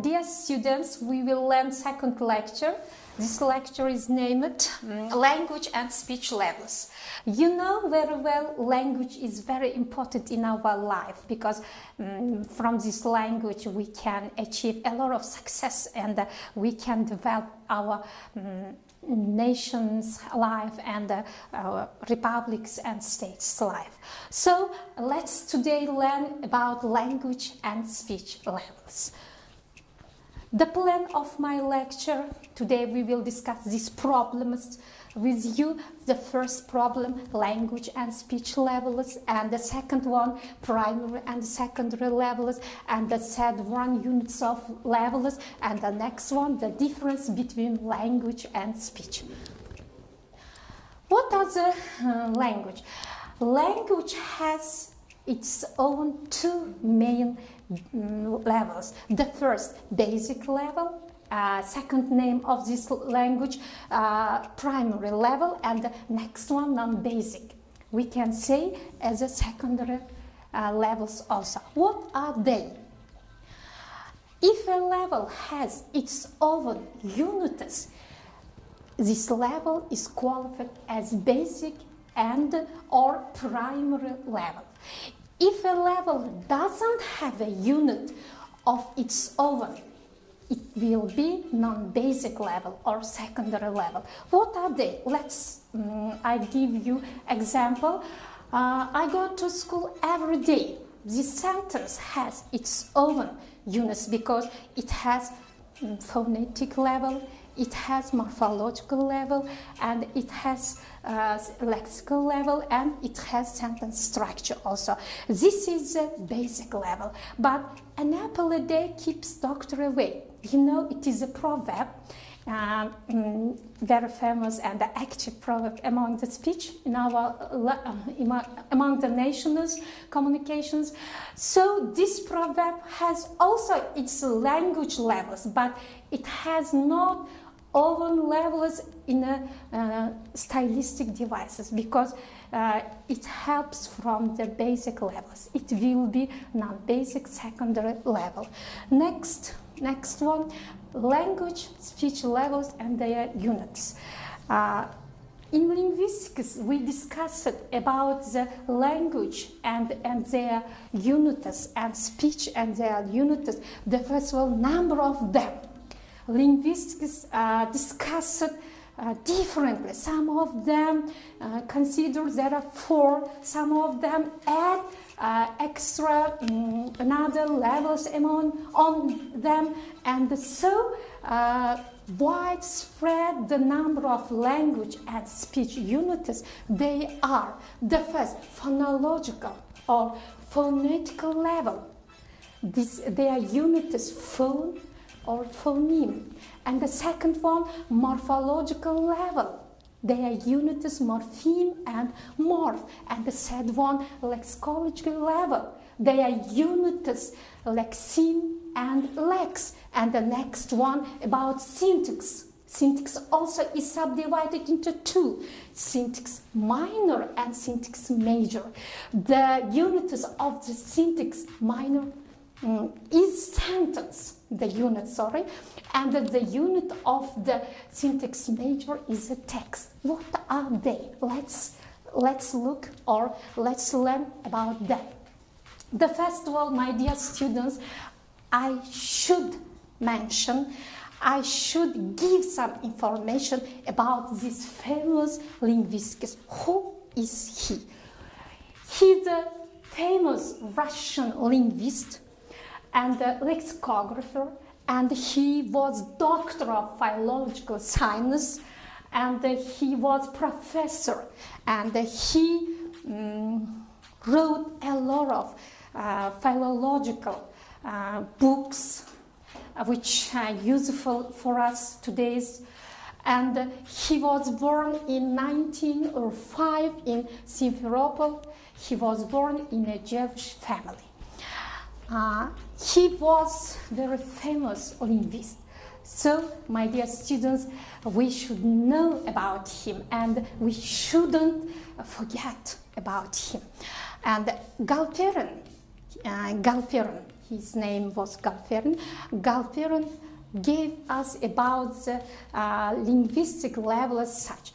Dear students, we will learn second lecture. This lecture is named um, Language and Speech Levels. You know very well language is very important in our life because um, from this language we can achieve a lot of success and uh, we can develop our um, nation's life and uh, our republics and states life. So let's today learn about language and speech levels. The plan of my lecture today we will discuss these problems with you. The first problem, language and speech levels, and the second one, primary and secondary levels, and the third one, units of levels, and the next one, the difference between language and speech. What are the uh, language? Language has its own two main levels. The first, basic level, uh, second name of this language, uh, primary level, and the next one, non-basic. We can say as a secondary uh, levels also. What are they? If a level has its own units, this level is qualified as basic and or primary level. If a level doesn't have a unit of its own, it will be non-basic level or secondary level. What are they? Let's, um, I give you example. Uh, I go to school every day. This sentence has its own units because it has um, phonetic level, it has morphological level, and it has uh, lexical level, and it has sentence structure also. This is the basic level. But an apple a day keeps doctor away. You know, it is a proverb. Um, very famous and active proverb among the speech in our uh, among the nations communications. So this proverb has also its language levels, but it has not own levels in a, uh, stylistic devices because uh, it helps from the basic levels. It will be non-basic secondary level. Next, next one, language, speech levels and their units. Uh, in linguistics, we discussed about the language and, and their units and speech and their units. The first one, number of them linguists uh, discuss it uh, differently. Some of them uh, consider there are four, some of them add uh, extra um, another levels among on them, and so uh, widespread the number of language and speech units they are. The first, phonological or phonetical level. This, their units phone, or phoneme. And the second one, morphological level. They are units morpheme and morph. And the third one, lexicological level. They are units lexeme and lex. And the next one about syntax. Syntax also is subdivided into two, syntax minor and syntax major. The units of the syntax minor um, is sentence the unit, sorry, and the unit of the syntax major is a text. What are they? Let's let's look or let's learn about them. The first of all, my dear students, I should mention, I should give some information about this famous linguist. Who is he? He's a famous Russian linguist and a lexicographer, and he was doctor of philological science, and he was professor, and he um, wrote a lot of uh, philological uh, books, uh, which are useful for us today. And he was born in 1905 in Simferopol. He was born in a Jewish family. Uh, he was very famous linguist. So, my dear students, we should know about him and we shouldn't forget about him. And Galperin, uh, Galperin, his name was Galperin. Galperin gave us about the uh, linguistic level as such.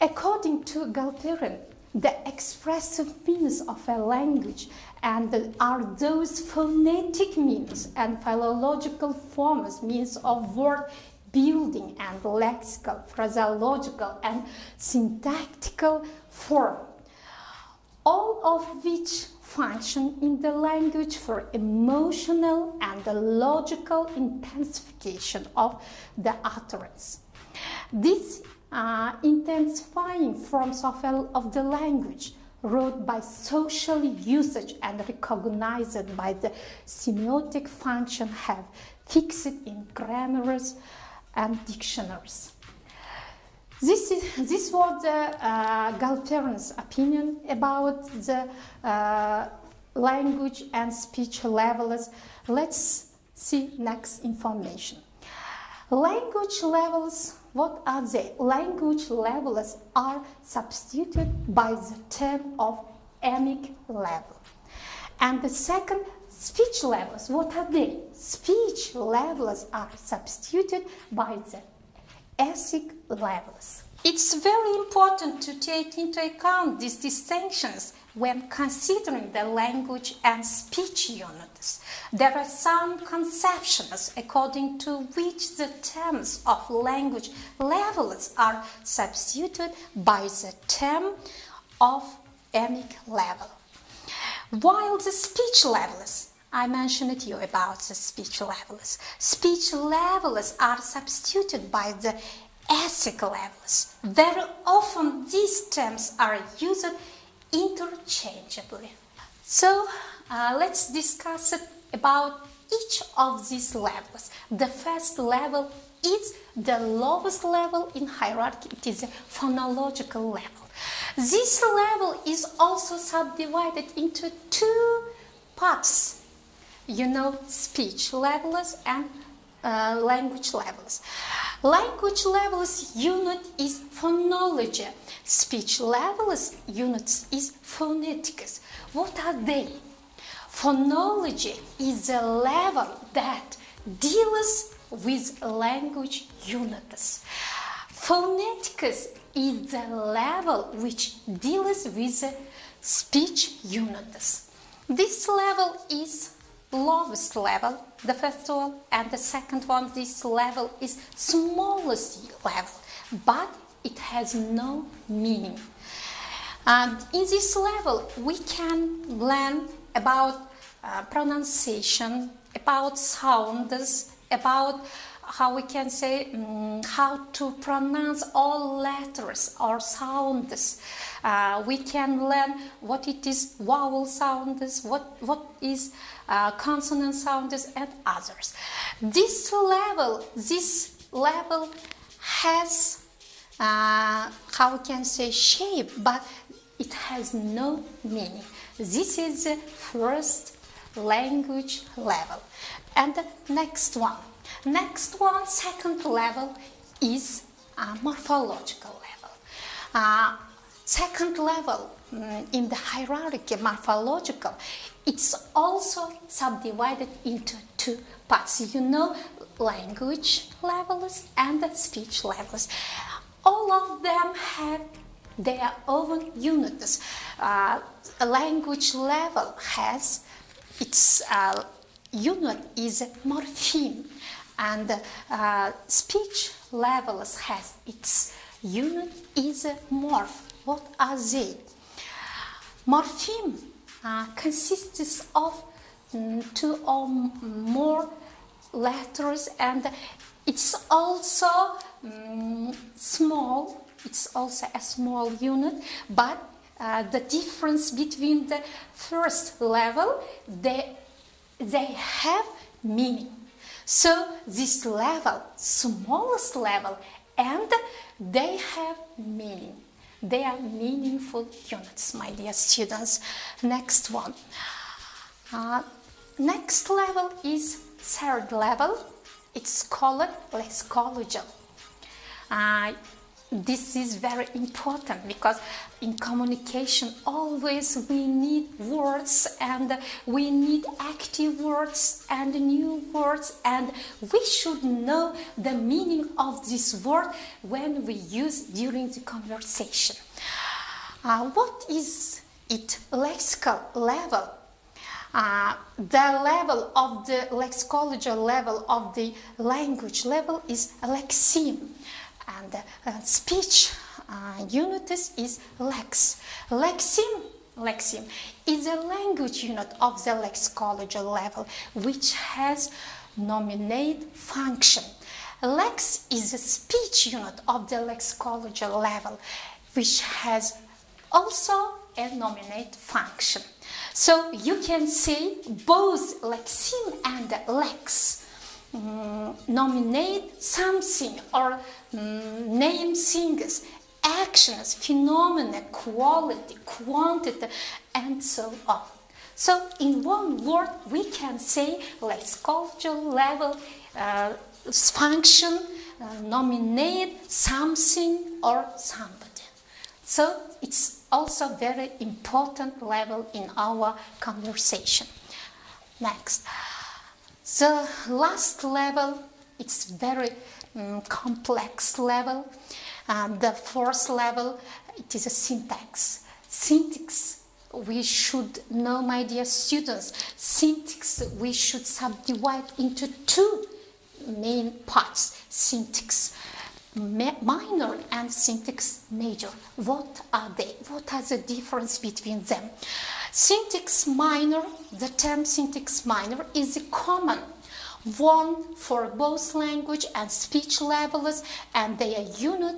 According to Galperin, the expressive means of a language and are those phonetic means and philological forms, means of word building and lexical, phraseological and syntactical form, all of which function in the language for emotional and logical intensification of the utterance. This uh, intensifying forms of, of the language wrote by social usage and recognized by the semiotic function have fixed in grammars and dictionaries. This, is, this was the uh, Galperin's opinion about the uh, language and speech levels. Let's see next information. Language levels, what are they? Language levels are substituted by the term of emic level. And the second, speech levels, what are they? Speech levels are substituted by the etic levels. It's very important to take into account these distinctions when considering the language and speech units. There are some conceptions according to which the terms of language levels are substituted by the term of emic level. While the speech levels I mentioned to you about the speech levels. Speech levels are substituted by the etic levels. Very often these terms are used interchangeably. So uh, let's discuss about each of these levels. The first level is the lowest level in hierarchy. It is a phonological level. This level is also subdivided into two parts you know speech levels and uh, language levels. Language levels unit is phonology. Speech levels units is phonetics. What are they? Phonology is a level that deals with language units. Phonetics is the level which deals with speech units. This level is lowest level, the first one, and the second one, this level is smallest level, but it has no meaning. And in this level, we can learn about uh, pronunciation, about sounds, about how we can say um, how to pronounce all letters or sounds. Uh, we can learn what it is vowel sounds, what, what is uh, consonant sounds and others. This level, this level has uh, how we can say shape, but it has no meaning. This is the first language level. And the next one, next one, second level is morphological level. Uh, second level um, in the hierarchy morphological it's also subdivided into two parts. You know language levels and speech levels. All of them have their own units uh, language level has its uh, unit is morpheme and uh, speech levels has its unit is morph. What are they? Morpheme uh, consists of mm, two or more letters and it's also um, small. It's also a small unit but uh, the difference between the first level they they have meaning so this level smallest level and they have meaning they are meaningful units, my dear students. Next one. Uh, next level is third level. It's called lexicological. Uh, this is very important because in communication always we need words and we need active words and new words. And we should know the meaning of this word when we use during the conversation. Uh, what is it? Lexical level. Uh, the level of the lexicological level of the language level is lexeme and uh, speech uh, unit is lex. Lexeme, lexeme is a language unit of the lexicology level which has nominate function. Lex is a speech unit of the lexicology level which has also a nominate function. So you can see both lexeme and lex um, nominate something or um, name things, actions, phenomena, quality, quantity, and so on. So, in one word, we can say like sculptural level uh, function, uh, nominate something or somebody. So, it's also very important level in our conversation. Next. The last level, it's very um, complex level. Um, the fourth level, it is a syntax. Syntax, we should know, my dear students, syntax we should subdivide into two main parts. Syntax minor and syntax major. What are they? What are the difference between them? Syntax minor, the term syntax minor is a common one for both language and speech levels and their unit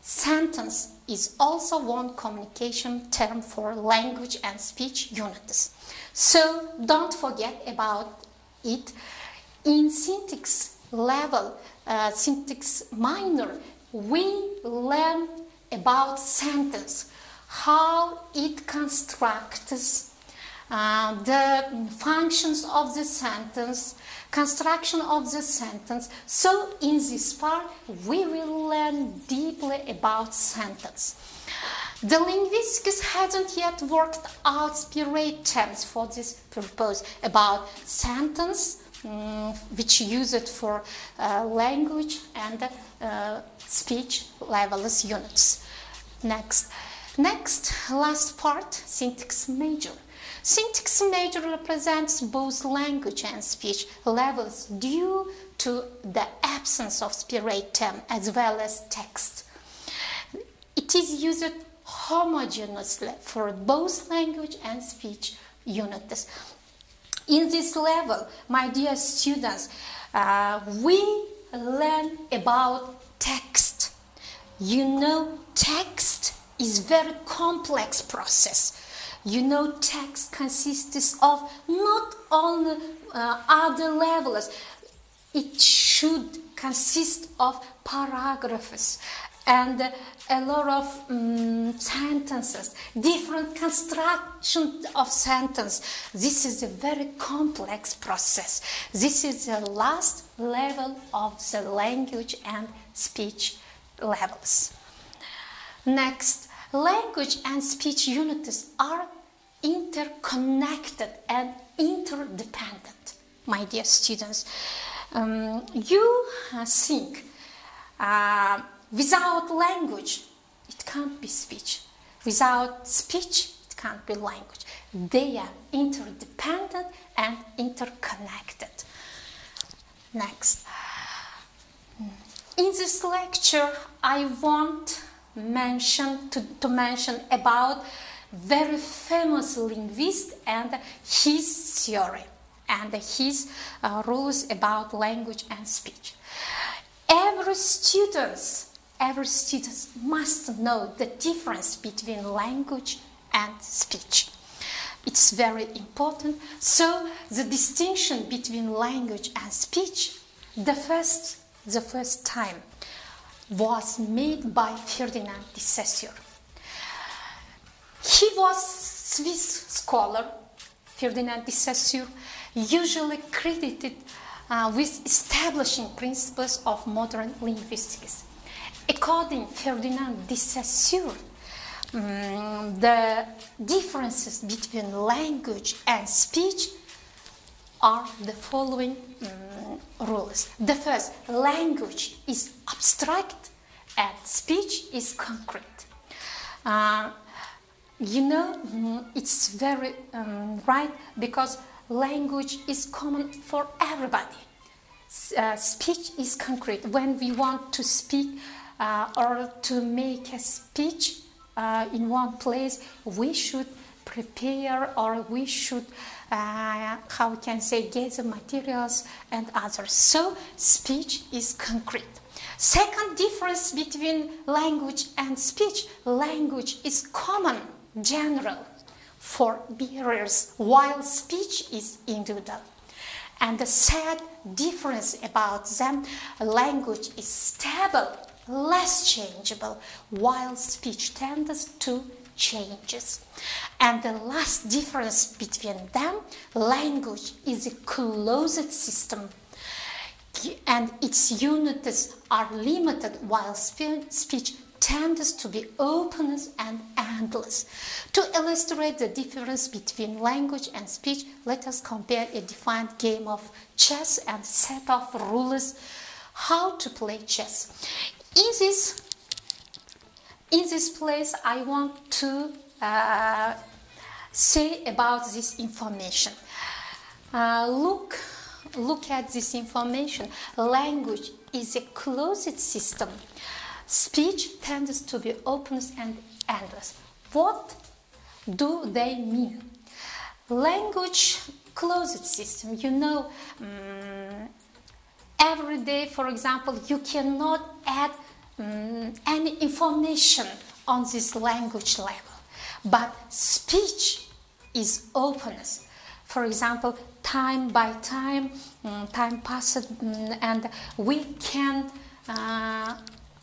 sentence is also one communication term for language and speech units. So don't forget about it. In syntax level, uh, syntax minor, we learn about sentence, how it constructs uh, the functions of the sentence, construction of the sentence. So in this part, we will learn deeply about sentence. The linguistics hasn't yet worked out spirit terms for this purpose about sentence, um, which use it for uh, language and uh, speech levels units. Next. Next, last part, syntax major. Syntax major represents both language and speech levels due to the absence of spirit term as well as text. It is used homogeneously for both language and speech units. In this level, my dear students, uh, we learn about text. You know, text is very complex process. You know, text consists of not only uh, other levels. It should consist of paragraphs and a lot of um, sentences, different construction of sentence. This is a very complex process. This is the last level of the language and speech levels. Next, language and speech units are interconnected and interdependent, my dear students. Um, you think uh, without language, it can't be speech. Without speech, it can't be language. They are interdependent and interconnected. Next. In this lecture, I want mention to, to mention about very famous linguist and his theory and his uh, rules about language and speech. Every student, every student must know the difference between language and speech. It's very important. So the distinction between language and speech, the first, the first time was made by Ferdinand de Saussure. He was Swiss scholar, Ferdinand de Saussure, usually credited uh, with establishing principles of modern linguistics. according to Ferdinand de Saussure, um, the differences between language and speech are the following um, rules. The first, language is abstract and speech is concrete. Uh, you know, mm, it's very um, right because language is common for everybody. Uh, speech is concrete. When we want to speak uh, or to make a speech uh, in one place, we should prepare or we should, uh, how we can say, get the materials and others. So, speech is concrete. Second difference between language and speech language is common, general for bearers, while speech is individual. And the sad difference about them language is stable, less changeable, while speech tends to changes. And the last difference between them language is a closed system and its units are limited while speech tends to be openness and endless. To illustrate the difference between language and speech, let us compare a defined game of chess and set of rules how to play chess. In this, in this place, I want to uh, say about this information. Uh, look look at this information. Language is a closed system. Speech tends to be open and endless. What do they mean? Language closed system. You know, um, every day, for example, you cannot add um, any information on this language level. But speech is openness. For example, time by time, um, time passes, um, and we can uh,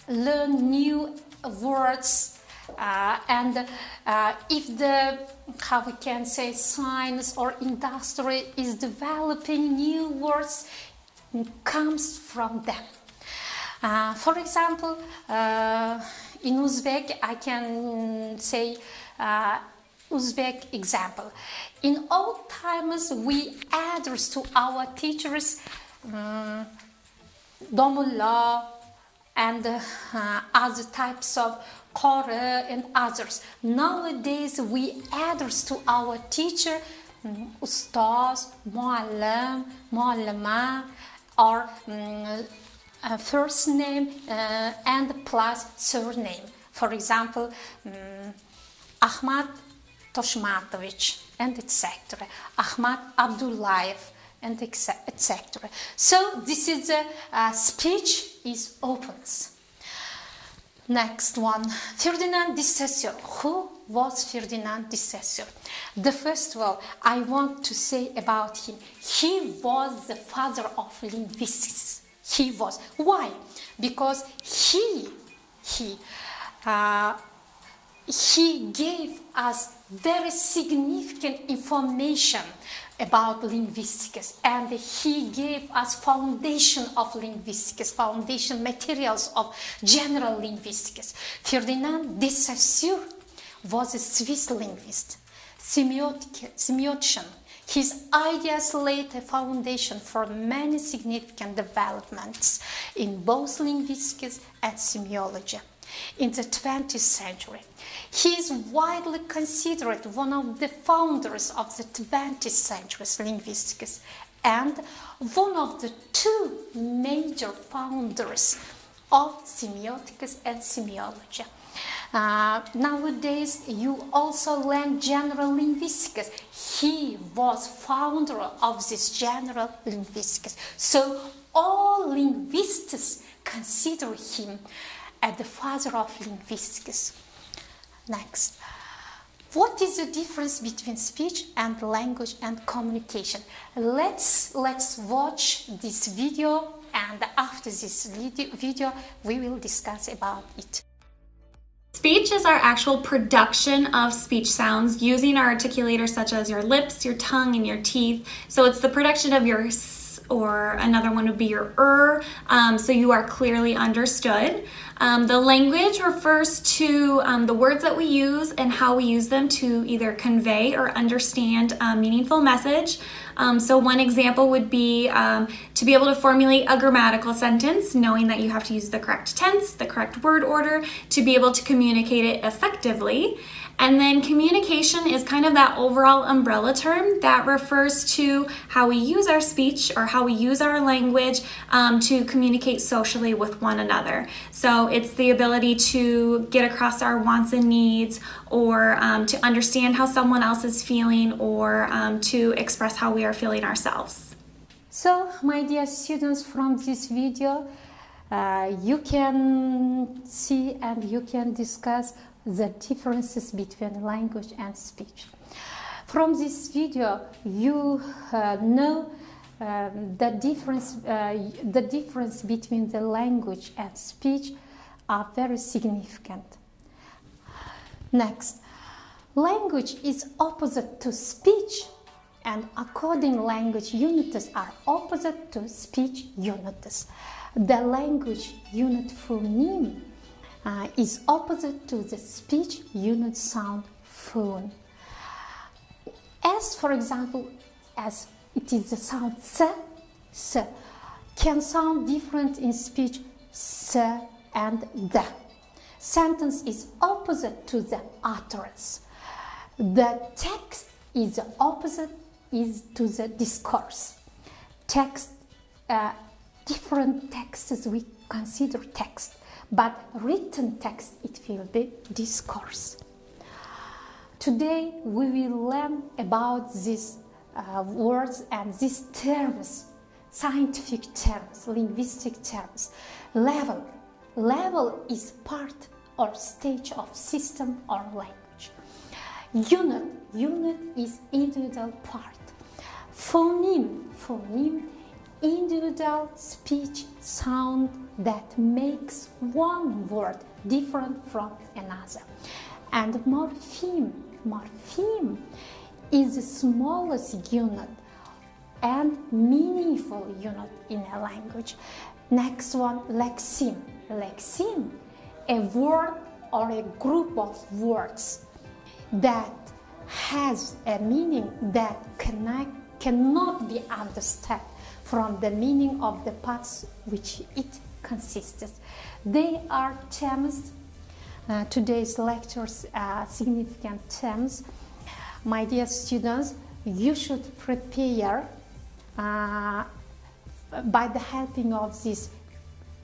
learn new words. Uh, and uh, if the how we can say science or industry is developing new words, comes from them. Uh, for example, uh, in Uzbek, I can say uh, Uzbek example. In old times, we address to our teachers um, and uh, other types of Qara and others. Nowadays, we address to our teacher um, Ustaz, Muallim, Muallima, or um, uh, first name uh, and plus surname. For example, um, Ahmad Toshmatovich, and etc. Ahmad Abdullayev, and etc. So this is the uh, speech is opens. Next one, Ferdinand de Saussure. Who was Ferdinand de Saussure? The first of all, I want to say about him. He was the father of linguistics. He was. Why? Because he, he, uh, he gave us very significant information about linguistics. And he gave us foundation of linguistics foundation materials of general linguistics. Ferdinand de saussure was a swiss linguist semiotician his ideas laid a foundation for many significant developments in both linguistics and semiology. In the 20th century. He is widely considered one of the founders of the 20th century linguistics and one of the two major founders of semiotics and semiology. Uh, nowadays, you also learn general linguistics. He was founder of this general linguistics. So all linguists consider him as the father of linguistics. Next. What is the difference between speech and language and communication? Let's, let's watch this video and after this video we will discuss about it. Speech is our actual production of speech sounds using our articulators such as your lips, your tongue, and your teeth. So it's the production of your s or another one would be your er, um, so you are clearly understood. Um, the language refers to um, the words that we use and how we use them to either convey or understand a meaningful message. Um, so one example would be um, to be able to formulate a grammatical sentence, knowing that you have to use the correct tense, the correct word order, to be able to communicate it effectively. And then communication is kind of that overall umbrella term that refers to how we use our speech or how we use our language um, to communicate socially with one another. So it's the ability to get across our wants and needs or um, to understand how someone else is feeling or um, to express how we are feeling ourselves. So, my dear students, from this video, uh, you can see and you can discuss the differences between language and speech. From this video, you uh, know um, the difference, uh, the difference between the language and speech are very significant. Next, language is opposite to speech and according language units are opposite to speech units. The language unit phoneme uh, is opposite to the speech unit sound phone. As for example, as it is the sound s, s can sound different in speech s and the. Sentence is opposite to the utterance. The text is the opposite is to the discourse. Text, uh, different texts we consider text but written text it will be discourse. Today we will learn about these uh, words and these terms, scientific terms, linguistic terms. Level. Level is part or stage of system or language. Unit. Unit is individual part. Phoneme. Phoneme individual speech sound that makes one word different from another. And morpheme, morpheme is the smallest unit and meaningful unit in a language. Next one, lexeme. Lexeme, a word or a group of words that has a meaning that cannot, cannot be understood from the meaning of the parts which it consists. They are terms, uh, today's lectures are significant terms. My dear students, you should prepare uh, by the helping of these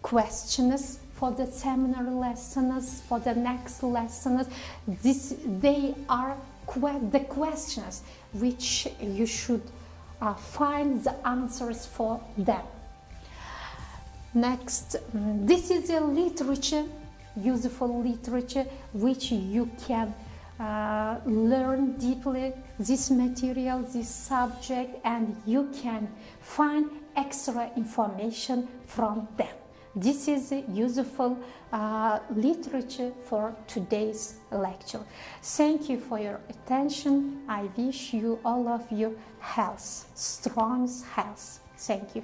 questions for the seminar lessons, for the next lessons. This, they are que the questions which you should uh, find the answers for them. Next, mm, this is a literature, useful literature, which you can uh, learn deeply this material, this subject, and you can find extra information from them. This is a useful uh, literature for today's lecture. Thank you for your attention. I wish you all of you health, strong health. Thank you.